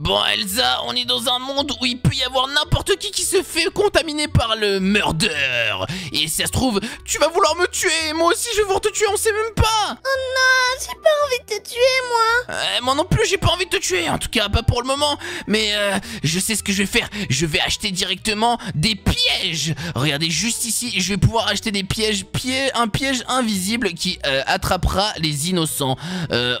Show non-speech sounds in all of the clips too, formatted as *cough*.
Bon Elsa, on est dans un monde où il peut y avoir n'importe qui qui se fait contaminer par le murder. Et si ça se trouve, tu vas vouloir me tuer, moi aussi je vais vouloir te tuer, on sait même pas. Oh non, j'ai pas envie de te tuer, moi. Euh, moi non plus, j'ai pas envie de te tuer, en tout cas pas pour le moment. Mais euh, je sais ce que je vais faire, je vais acheter directement des pièges. Regardez juste ici, je vais pouvoir acheter des pièges, pieds, un piège invisible qui euh, attrapera les innocents.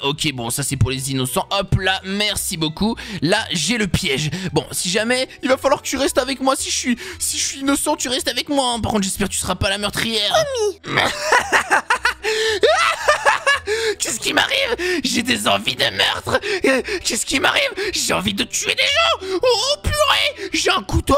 Ok, bon, ça c'est pour les innocents. Hop là, merci beaucoup. Là, j'ai le piège. Bon, si jamais, il va falloir que tu restes avec moi. Si je suis, si je suis innocent, tu restes avec moi. hein. Par contre, j'espère que tu seras pas la meurtrière. *laughs* Qu'est-ce qui m'arrive? J'ai des envies de meurtre Qu'est-ce qui m'arrive? J'ai envie de tuer des gens Oh purée J'ai un couteau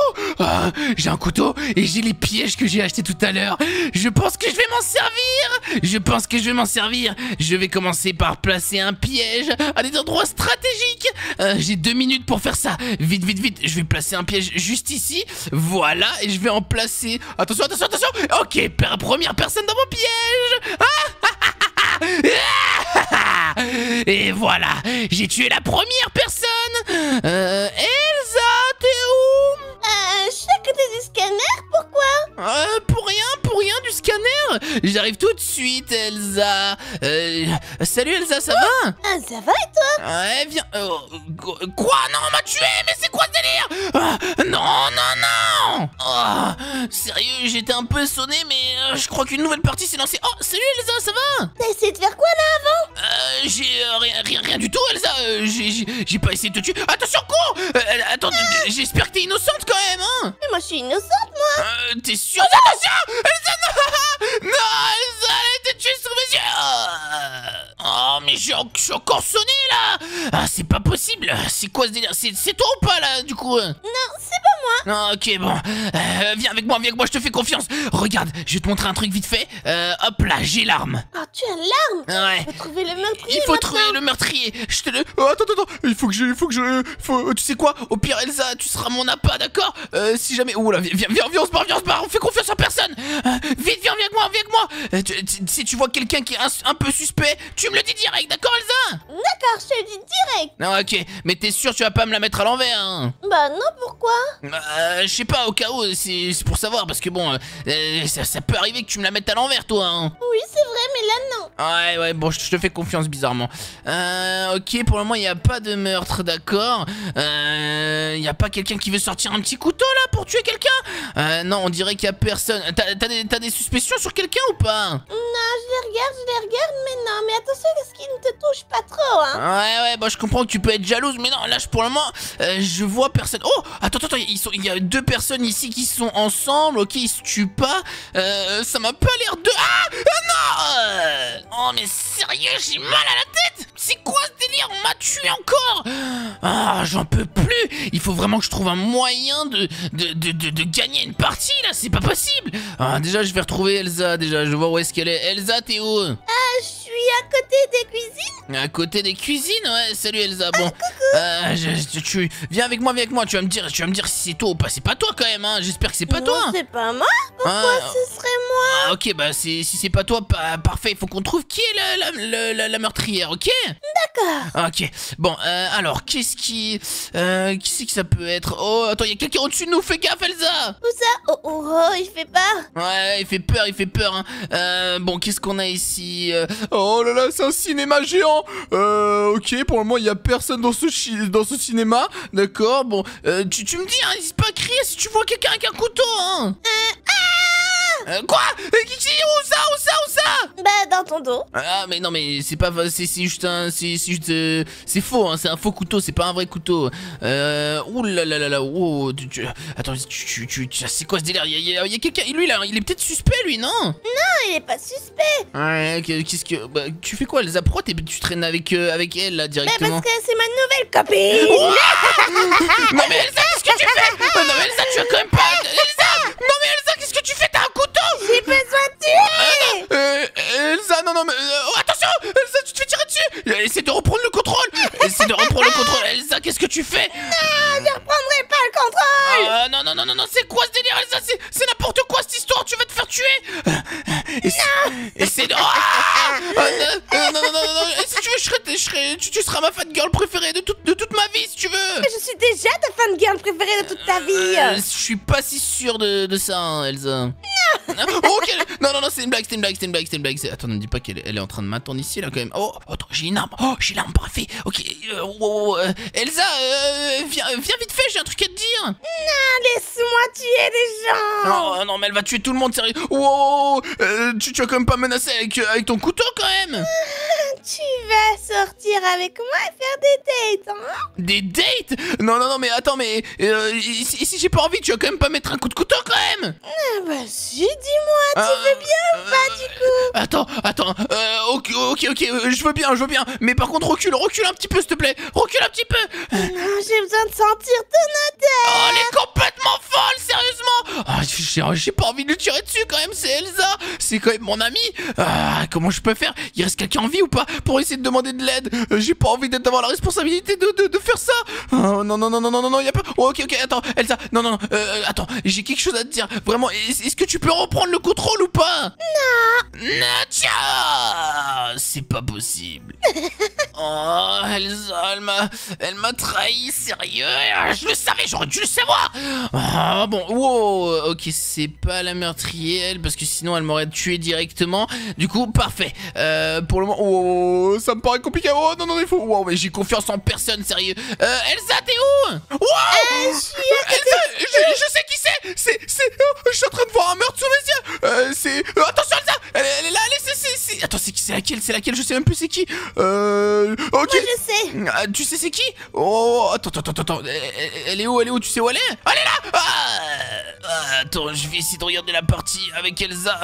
J'ai un couteau et j'ai les pièges que j'ai achetés tout à l'heure. Je pense que je vais m'en servir. Je pense que je vais m'en servir. Je vais commencer par placer un piège à des endroits stratégiques. Euh, J'ai deux minutes pour faire ça. Vite, vite, vite. Je vais placer un piège juste ici. Voilà Et je vais en placer. Attention, attention, attention. Ok, première personne dans mon piège. Et voilà, j'ai tué la première personne. Euh, Elsa, Euh, pour rien, pour rien, du scanner. J'arrive tout de suite, Elsa. Euh, salut Elsa, ça va? Ah, ça va et toi? Ouais, viens... euh, quoi? Non, on m'a tué Mais c'est quoi ce délire? Ah, Non, non, non! Oh, Sérieux, j'étais un peu sonné, mais euh, je crois qu'une nouvelle partie s'est lancée. Oh, salut Elsa, ça va? T'as essayé de faire quoi là avant? Euh, j'ai euh, rien, rien, rien du tout, Elsa. Euh, j'ai- pas essayé de te tuer. Attention, cours Euh, Attends, j'espère que t'es innocente quand même, hein. Mais moi je suis innocente, moi. Euh, T'es sûr Attention Elsa, non. *laughs* Non, Elsa, elle a Euh, Oh, mais je suis encore sonné, là Ah, c'est pas possible C'est quoi ce délire? C'est toi ou pas, là, du coup Non, c'est pas moi. Ah, ok, bon. Euh, viens avec moi, viens avec moi, je te fais confiance. Regarde, je vais te montrer un truc vite fait. Euh, hop là, j'ai l'arme. Oh, tu as l'arme? Ouais. Faut trouver le meurtrier Il faut maintenant. trouver le meurtrier. Je te le. Oh, attends, attends, attends. Il faut que je. Il faut que je. Faut... Tu sais quoi? Au pire, Elsa, tu seras mon appât, d'accord? Euh, Si jamais. Oh là, viens, viens, viens, viens, on se barre, viens, on se barre. On fait confiance en personne. Vite, viens, viens moi, viens avec moi. Euh, tu- tu- si tu vois quelqu'un qui est un, un peu suspect, tu me le dis direct, d'accord, Elsa? D'accord, je te le dis direct. Non, ok. Mais t'es sûr, tu vas pas me la mettre à l'envers, hein? Bah non, pourquoi? Euh, je sais pas, au cas où, c'est pour savoir, parce que bon, euh, ça, ça peut arriver que tu me la mettes à l'envers, toi, hein. Oui, c'est vrai, mais là non. Ouais, ouais, bon, je te fais confiance bizarrement. Euh, ok, pour le moment, il n'y a pas de meurtre, d'accord. Euh, il n'y a pas quelqu'un qui veut sortir un petit couteau, là, pour tuer quelqu'un? Euh, Non, on dirait qu'il y a personne. T'as t'as des, t'as des suspicions sur quelqu'un ou pas Non, je les regarde, je les regarde, mais non, mais attention à ce qu'ils ne te touchent pas trop, hein. Ouais, ouais, bah je comprends que tu peux être jalouse, mais non, là, je- pour le moment, euh, je vois personne. Oh, attends, attends, ils sont, il y a deux personnes ici qui sont ensemble, ok, ils se tuent pas. Euh, ça m'a pas l'air de. Ah, ah non Oh, mais sérieux, j'ai mal à la tête C'est quoi ce délire On m'a tué encore Ah, j'en peux plus Il faut vraiment que je trouve un moyen de, de, de, de, de gagner une partie, là, c'est pas possible Ah, déjà, je vais retrouver Elsa, déjà, je vais voir où est-ce qu'elle est. Elsa, t'es où Ah, je suis à côté des cuisines. à côté des cuisines, ouais. Salut Elsa. Bon, euh, je- je- tu viens avec moi, viens avec moi. Tu vas me dire, tu vas me dire si c'est toi ou pas. C'est pas toi quand même, hein. J'espère que c'est pas non, toi. c'est pas moi. Pourquoi Ah, ce serait moi? Ah, ok, bah si c'est pas toi, pa- parfait. Il faut qu'on trouve qui est la, la, la- la- la meurtrière, ok? D'accord. Ok. Bon, euh, alors qu'est-ce qui, euh, qui c'est que ça peut être Oh, attends, il y a quelqu'un au-dessus de nous. Fais gaffe, Elsa. Où ça Oh, oh, oh, il fait pas. Ouais, il fait peur, il fait peur. Hein. Euh, bon, qu'est-ce qu'on a ici Euh, Oh là là, c'est un cinéma géant. Euh, ok, pour le moment, il y a personne dans ce chi- dans ce cinéma. D'accord. Bon, euh, tu, tu me dis, hein, n'hésite pas à crier si tu vois quelqu'un avec un couteau. Hein. Euh, quoi Euh, qui- qui- Où ça? Où ça? Où ça? Bah, dans ton dos. Ah mais non mais c'est pas c'est juste un c'est juste euh, c'est faux hein, c'est un faux couteau c'est pas un vrai couteau. Euh ouh là là là là oh, tu- tu- attends tu tu c'est quoi ce délire? Il y a, a- quelqu'un lui là il est peut-être suspect lui non? Non, il est pas suspect. Ouais, qu'est-ce que. Bah, tu fais quoi, Elsa? Pourquoi t'es- tu traînes avec, euh, avec elle là Bah, directement? parce que c'est ma nouvelle copine. Non, mais Elsa, qu'est-ce que tu fais? Non, mais Elsa, tu as quand même pas. Elsa! Non, mais Elsa, qu'est-ce que tu fais? J'ai besoin de tuer. euh, Elsa, non, non, mais. euh, oh, attention Elsa, tu te fais tirer dessus Euh, Essaie de reprendre le contrôle Essaie de reprendre le contrôle Elsa, qu'est-ce que tu fais? Ah, je reprendrai pas le contrôle. Ah, Non, non, non, non, non, c'est quoi ce délire, Elsa? C'est n'importe quoi cette histoire, tu vas te faire tuer Essaie, essaie de. Ah non, non, non, non, non, non, Et si tu veux, je serai, je serai- tu, tu seras ma fan girl préférée de toute, de toute ma vie, si tu veux Je préféré de toute ta vie. Euh, je suis pas si sûr de, de ça, hein, Elsa. *laughs* Oh. Non, non, non, c'est une blague, c'est une blague, c'est une blague, c'est une blague. Attends, ne me dis pas qu'elle est- elle est en train de m'attendre ici, là, quand même. Oh, attends, j'ai une arme. Oh, j'ai l'arme parfait. Ok, euh, oh, oh, euh, Elsa, euh, viens, viens vite fait, j'ai un truc à te dire. Laisse-moi tuer des gens. Oh, non, mais elle va tuer tout le monde, sérieux. Oh, oh, oh, euh, tu, tu vas quand même pas menacer avec, euh, avec ton couteau, quand même. Tu vas sortir avec moi et faire des dates, hein. Des dates? Non, non, non, mais attends, mais euh, ici, j'ai pas envie, tu vas quand même pas mettre un coup de couteau, quand même. Ah bah si, dis-moi, tu Euh, veux bien ou pas du coup? Attends, attends, euh, ok, ok, ok, euh, je veux bien, je veux bien, mais par contre recule, recule un petit peu s'il te plaît, recule un petit peu! Non, j'ai besoin de sentir ton odeur. Oh, elle est complètement folle, sérieusement j'ai- J'ai pas envie de lui tirer dessus quand même, c'est Elsa. C'est quand même mon ami. Ah, comment je peux faire? Il reste quelqu'un en vie ou pas? Pour essayer de demander de l'aide. Euh, J'ai pas envie d'être d'avoir la responsabilité de, de, de faire ça. Oh, non, non, non, non, non, non, non, y a pas... Oh, ok, ok, attends, Elsa, non, non, non, euh, attends, j'ai quelque chose à te dire, vraiment, est- est-ce que tu peux reprendre le contrôle ou pas? Nadia C'est pas possible. *laughs* Oh, Elsa, elle m'a, elle m'a trahi, sérieux Je le savais, j'aurais dû le savoir Ah, bon, wow, ok, c'est pas la meurtrière, elle, parce que sinon elle m'aurait tué directement. Du coup, parfait. Euh, pour le moment, oh, ça me paraît compliqué. Oh, non, non, il faut... Wow, mais j'ai confiance en personne, sérieux. Euh, Elsa, t'es où? Wow Elsa, je, je sais qui c'est C'est, c'est... oh, je suis en train de voir un meurtre sous mes laquelle C'est laquelle Je sais même plus c'est qui. Euh... Ok. Moi, je sais. Ah, tu sais c'est qui? Oh, attends, attends, attends, attends. Elle, est où Elle est où? Tu sais où elle est? Elle est là Ah, ah, Attends, je vais essayer de regarder la partie avec Elsa.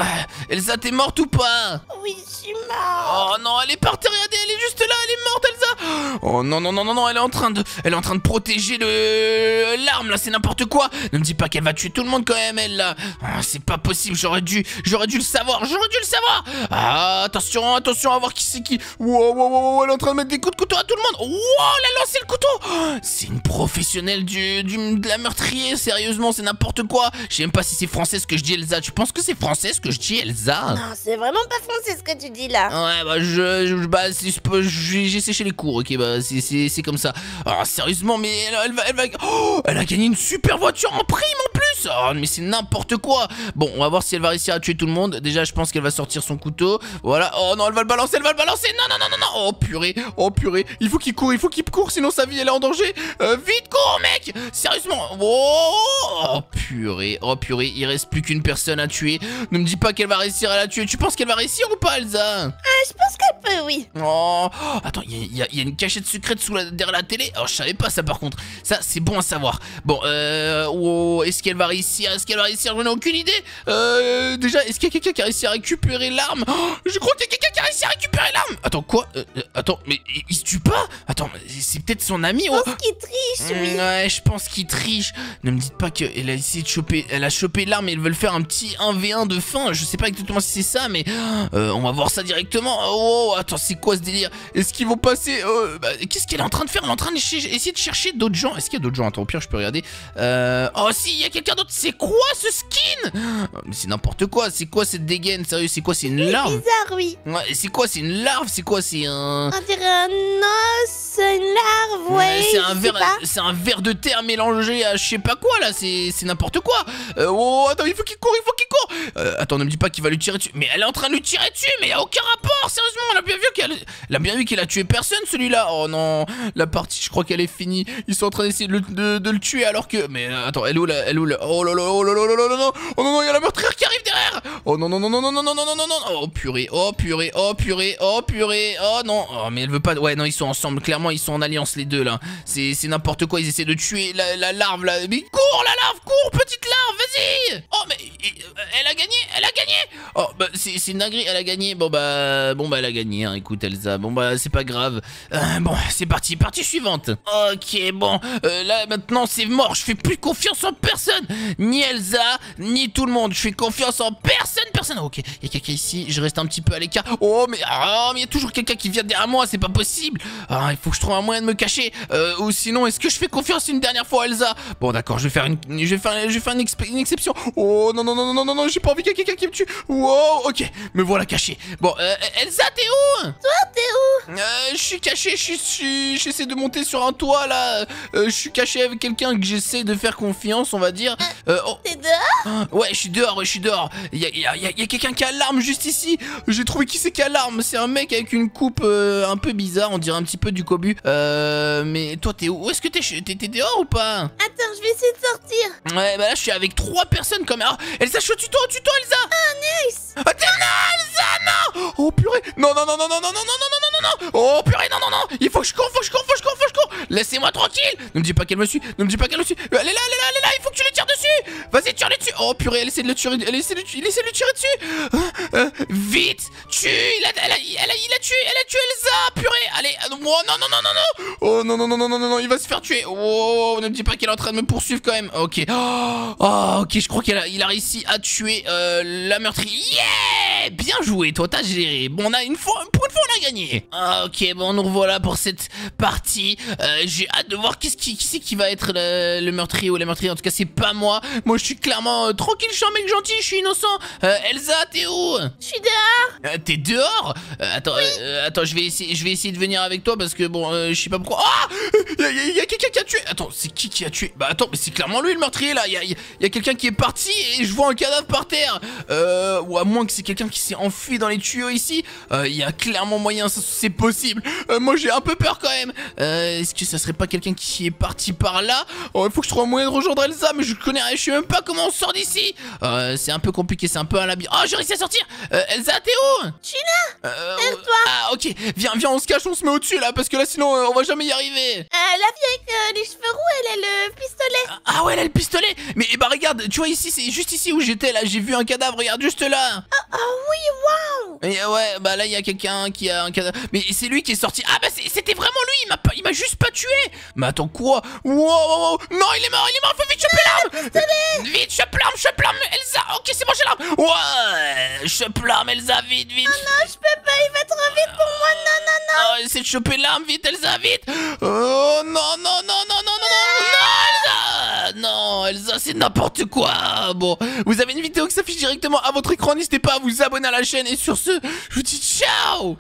Elsa, t'es morte ou pas? Oui, je suis mort. Oh non, elle est par terre, regardez, elle est juste là, elle est morte, Elsa! Oh non, non, non, non, non, elle est en train de, elle est en train de protéger le l'arme, là, c'est n'importe quoi! Ne me dis pas qu'elle va tuer tout le monde quand même, elle, là! Ah, C'est pas possible, j'aurais dû, j'aurais dû le savoir, j'aurais dû le savoir! Ah, attention, attention à voir qui c'est qui. Wow, wow, wow, wow, elle est en train de mettre des coups de couteau à tout le monde! Wow, elle a lancé le couteau! Oh, C'est une professionnelle du, du, de la meurtrier, sérieusement, c'est n'importe quoi! Je sais même pas si c'est français ce que je dis, Elsa, tu penses que c'est français ce que je dis, Elsa? Non, c'est vraiment pas français ce que tu dis là. Ouais, bah, je, je- bah, si je peux, j'ai j'ai séché les cours, ok, bah, c'est- comme ça. Alors, sérieusement, mais elle, va, elle va, oh, elle a gagné une super voiture en prime en plus. Oh, mais c'est n'importe quoi. Bon, on va voir si elle va réussir à tuer tout le monde. Déjà, je pense qu'elle va sortir son couteau. Voilà. Oh non, elle va le balancer, elle va le balancer. Non, non, non, non, non. Oh purée, oh purée. Il faut qu'il court, il faut qu'il court, sinon sa vie elle est en danger. Euh, vite, cours, mec. Sérieusement. Oh purée, oh purée. Il reste plus qu'une personne à tuer. Ne me dis pas qu'elle va réussir à la tuer. Tu penses qu'elle va réussir ou pas, Elsa? Ah, je pense qu'elle peut, oui. Oh, attends, il y, a- y y une cachette secrète sous la, derrière la télé? Oh, je savais pas ça par contre. Ça, c'est bon à savoir. Bon, euh, oh, est-ce qu'elle va réussir? Est-ce qu'elle va réussir? J'en ai aucune idée. Euh, déjà, est-ce qu'il y a quelqu'un qui a réussi à récupérer l'arme? Oh, Je crois qu'il y a quelqu'un réussi à récupérer l'arme. Attends, quoi Euh, euh, Attends, mais il, il se tue pas? Attends, c'est peut-être son ami. Je Oh. pense qu'il triche, oui. Ouais, je pense qu'il triche. Ne me dites pas qu'elle a essayé de choper, elle a chopé l'arme et ils veulent faire un petit 1v1 de fin. Je sais pas exactement si c'est ça, mais euh, on va voir ça directement. Oh, attends, c'est quoi ce délire? Est-ce qu'ils vont passer euh, bah, Qu'est-ce qu'elle est en train de faire? Elle est en train d'essayer essayer de chercher d'autres gens. Est-ce qu'il y a d'autres gens? Attends, au pire, je peux regarder. Oh, si, il y a quelqu'un d'autre. C'est quoi ce skin? Oh, c'est n'importe quoi. C'est quoi cette dégaine? Sérieux, c'est quoi? C'est une larve Bizarre, oui. Ouais, c'est quoi C'est une larve C'est quoi C'est un. On dirait un os, une larve, ouais. c'est un verre, c'est un verre de terre mélangé à je sais pas quoi là, c'est n'importe quoi. Euh, oh attends, il faut qu'il court, il faut qu'il court. Euh, attends, ne me dis pas qu'il va lui tirer dessus. Mais elle est en train de lui tirer dessus, mais y a aucun rapport. Sérieusement, elle a bien vu qu'elle, elle a bien vu qu'il a tué personne celui-là. Oh non, la partie, je crois qu'elle est finie. Ils sont en train d'essayer de, le- de- de le tuer alors que. Mais euh, attends, elle est où là, elle est où là Oh là là, oh là là là là là là. Oh non non, il y a la meurtrière qui arrive derrière. Oh non non non non non non non non non non non. Oh purée, oh purée, oh purée, oh purée, oh non. Oh mais elle veut pas. Ouais non, ils sont ensemble. Clairement, ils sont en alliance les deux là. C'est n'importe quoi. Ils essaient de tuer la, la larve là. Mais cours la larve, cours petite larve, vas-y. Oh mais euh, elle a gagné, elle a gagné. Oh bah c'est une dinguerie, elle a gagné. Bon bah bon bah elle a gagné. hein. Écoute Elsa, bon bah c'est pas grave. Euh, bon c'est parti, partie suivante. Ok bon, euh, là maintenant c'est mort. Je fais plus confiance en personne, ni Elsa, ni tout le monde. Je fais confiance en personne, personne. Ok, il y a quelqu'un ici. Je reste un petit peu à l'écart. Oh, mais mais il y a toujours quelqu'un qui vient derrière moi. C'est pas possible. Ah, il faut que je trouve un moyen de me cacher. Euh, ou sinon, est-ce que je fais confiance une dernière fois Elsa? Bon, d'accord, je vais faire une, je vais faire, je vais faire une, exception. Oh non non non non non non non, j'ai pas envie qu'il y ait quelqu'un qui me tue. Wow, ok, me voilà caché. Bon, euh, Elsa, t'es où? Toi, t'es où? Euh, je suis caché, j'essaie de monter sur un toit là. Euh, je suis caché avec quelqu'un que j'essaie de faire confiance, on va dire. Oh. T'es ah, dehors? Ouais, je suis dehors, je suis dehors. Il y a, y a, y a quelqu'un qui a l'arme juste ici. J'ai trouvé qui c'est qui a l'arme. C'est un mec avec une coupe un peu bizarre, on dirait un petit peu du cobu. mais toi, t'es où, où Est-ce que t'es dehors ou pas? Attends, je vais essayer de sortir. Ouais, bah là, je suis avec trois personnes comme. Ah, Elsa, je suis tuto, tuto, Elsa Ah, nice 10 Oh non Oh purée Non, non, non, non, non, non, non, non, non, non, non, non Oh purée, non, non, non Il faut que je cours, faut que je cours, faut que je cours, faut que je cours Laissez-moi tranquille. Ne me dis pas qu'elle me suit, ne me dis pas qu'elle me suit. Elle est là, elle est là, elle est là, il faut que tu lui tires dessus. Vas-y, tire-le dessus. Oh purée, de le il essaie de lui tirer dessus. Ah, euh, Vite. Tue. Il a, tué, elle a tué Elsa Purée. Allez, euh, oh non, non, non, non, non. Oh non, non, non, non, non, non, il va se faire tuer. Oh, ne me dis pas qu'elle est en train de me poursuivre quand même. Ok. Oh, oh, ok, je crois qu'il a, il a réussi à tuer euh, la meurtrière. Yeah Bien joué, toi, t'as géré. Bon, on a une fois, pour une fois, on a gagné. Ah, ok, bon, nous revoilà pour cette partie. Euh, J'ai hâte de voir qu'est-ce qui, qui c'est qui va être le, le meurtrier ou la meurtrière. En tout cas, c'est pas moi. Moi, je suis clairement euh, tranquille, je suis un mec gentil, je suis innocent. Euh, Elsa, t'es où? Je suis dehors T'es dehors? Attends, attends, je vais essayer, je vais essayer de venir avec toi parce que bon, je sais pas pourquoi. Ah Il y a, y a quelqu'un qui a tué. Attends, c'est qui qui a tué? Bah attends, mais c'est clairement lui le meurtrier là. Il y a, y a- quelqu'un qui est parti et je vois un cadavre par terre. Ou à moins que c'est quelqu'un qui s'est enfui dans les tuyaux ici. Euh, Il y a clairement moyen, c'est possible. Euh, moi j'ai un peu peur quand même. Euh, Est-ce que ça serait pas quelqu'un qui est parti par là? Oh, il faut que je trouve un moyen de rejoindre Elsa, mais je connais, je sais même pas comment on sort d'ici. C'est un peu compliqué, c'est un peu un labyrinthe. Oh, j'ai réussi à sortir. Elsa, t'es où? Suis là. Ah ok, viens, viens, on se cache, on se met au-dessus là, parce que là sinon on va jamais y arriver. La fille avec les cheveux roux, elle a le pistolet. Ah, Ah ouais, elle a le pistolet. Mais bah regarde, tu vois ici, c'est juste ici où j'étais là, j'ai vu un cadavre, regarde juste là. Ah oui, waouh euh, ouais, bah là il y a quelqu'un qui a un cadavre. Mais c'est lui qui est sorti. Ah bah c'était vraiment lui, il m'a pas, il m'a juste pas tué. Mais attends quoi? Wow, wow, wow. Non, il est mort, il est mort, faut vite choper l'arme. Vite, chope l'arme, chope l'arme. Ok, c'est bon, j'ai l'arme. Ouais, je l'arme, Elsa, vite, vite. Oh non, je peux pas, il va trop vite pour moi. Non, non, non. Oh, essaie de choper l'arme, vite, Elsa, vite. Oh non, non, non, non, non, non, non, Elsa. Non, Elsa, c'est n'importe quoi. Bon, vous avez une vidéo qui s'affiche directement à votre écran. N'hésitez pas à vous abonner à la chaîne. Et sur ce, je vous dis ciao.